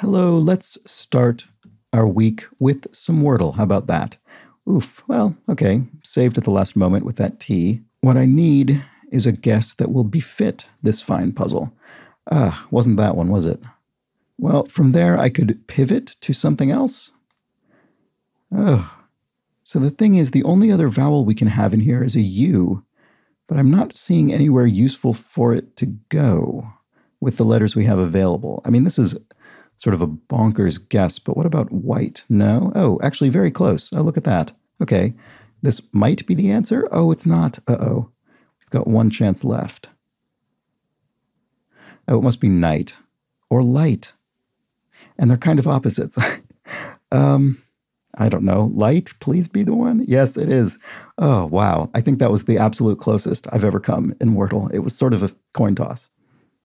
Hello, let's start our week with some Wordle. How about that? Oof, well, okay, saved at the last moment with that T. What I need is a guess that will befit this fine puzzle. Ah, wasn't that one, was it? Well, from there I could pivot to something else. Oh, so the thing is, the only other vowel we can have in here is a U, but I'm not seeing anywhere useful for it to go with the letters we have available. I mean, this is sort of a bonkers guess, but what about white? No? Oh, actually, very close. Oh, look at that. Okay, this might be the answer. Oh, it's not. Uh oh. We've got one chance left. Oh, it must be night or light. And they're kind of opposites. um, I don't know. Light, please be the one. Yes, it is. Oh, wow. I think that was the absolute closest I've ever come in Wordle. It was sort of a coin toss.